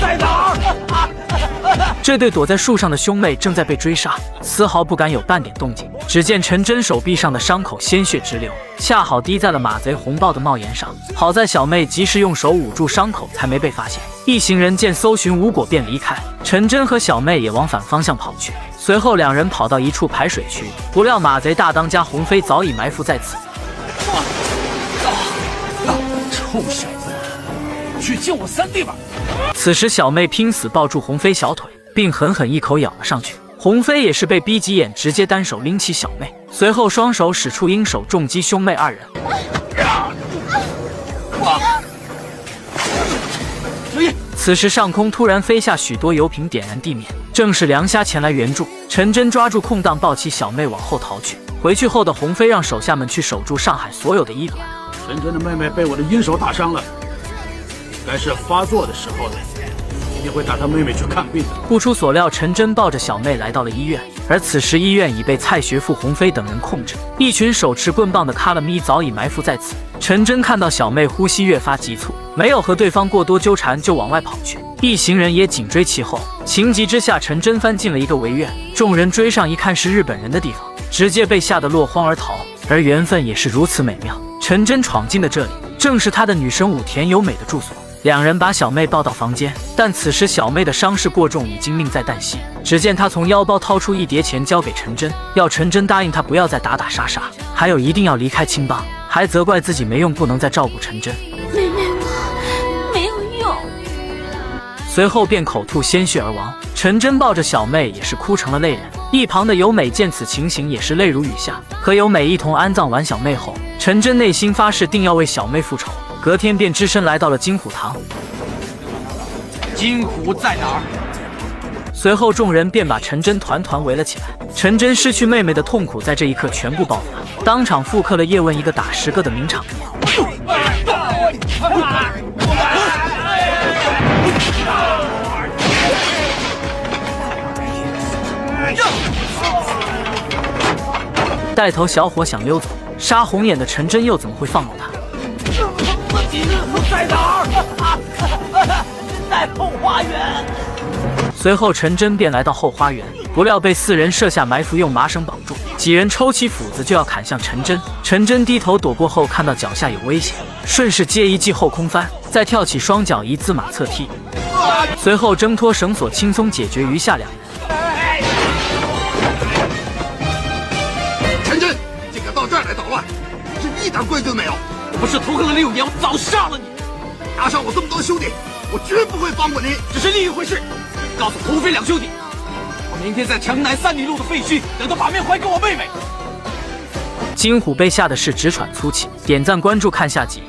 在哪？这对躲在树上的兄妹正在被追杀，丝毫不敢有半点动静。只见陈真手臂上的伤口鲜血直流，恰好滴在了马贼红豹的帽檐上。好在小妹及时用手捂住伤口，才没被发现。一行人见搜寻无果，便离开。陈真和小妹也往反方向跑去。随后两人跑到一处排水区，不料马贼大当家红飞早已埋伏在此。臭小子，去救我三弟吧！此时小妹拼死抱住红飞小腿，并狠狠一口咬了上去。红飞也是被逼急眼，直接单手拎起小妹，随后双手使出鹰手重击兄妹二人。此时上空突然飞下许多油瓶，点燃地面，正是梁虾前来援助。陈真抓住空档，抱起小妹往后逃去。回去后的红飞让手下们去守住上海所有的医馆。陈真的妹妹被我的阴手打伤了，还是发作的时候了。一定会带他妹妹去看病的。不出所料，陈真抱着小妹来到了医院，而此时医院已被蔡学富、洪飞等人控制，一群手持棍棒的卡拉咪早已埋伏在此。陈真看到小妹呼吸越发急促，没有和对方过多纠缠，就往外跑去。一行人也紧追其后。情急之下，陈真翻进了一个围院，众人追上一看是日本人的地方，直接被吓得落荒而逃。而缘分也是如此美妙，陈真闯进的这里，正是他的女神武田由美的住所。两人把小妹抱到房间，但此时小妹的伤势过重，已经命在旦夕。只见她从腰包掏出一叠钱交给陈真，要陈真答应她不要再打打杀杀，还有一定要离开青帮，还责怪自己没用，不能再照顾陈真。妹妹我没有用，随后便口吐鲜血而亡。陈真抱着小妹也是哭成了泪人。一旁的由美见此情形也是泪如雨下。和由美一同安葬完小妹后，陈真内心发誓定要为小妹复仇。隔天便只身来到了金虎堂。金虎在哪儿？随后众人便把陈真团团围了起来。陈真失去妹妹的痛苦在这一刻全部爆发，当场复刻了叶问一个打十个的名场面。带头小伙想溜走，杀红眼的陈真又怎么会放过他？自己在哪儿？在后花园。随后陈真便来到后花园，不料被四人设下埋伏，用麻绳绑住。几人抽起斧子就要砍向陈真。陈真低头躲过后，看到脚下有危险，顺势接一记后空翻，再跳起双脚一字马侧踢。随后挣脱绳索，轻松解决余下两人。陈真，竟敢到这儿来捣乱，是一点规矩都没有！不是投靠了六年，我早杀了你！搭上我这么多兄弟，我绝不会放过你。这是另一回事。告诉胡飞两兄弟，我明天在城南三里路的废墟等他把命还给我妹妹。金虎被吓得是直喘粗气。点赞关注看下集。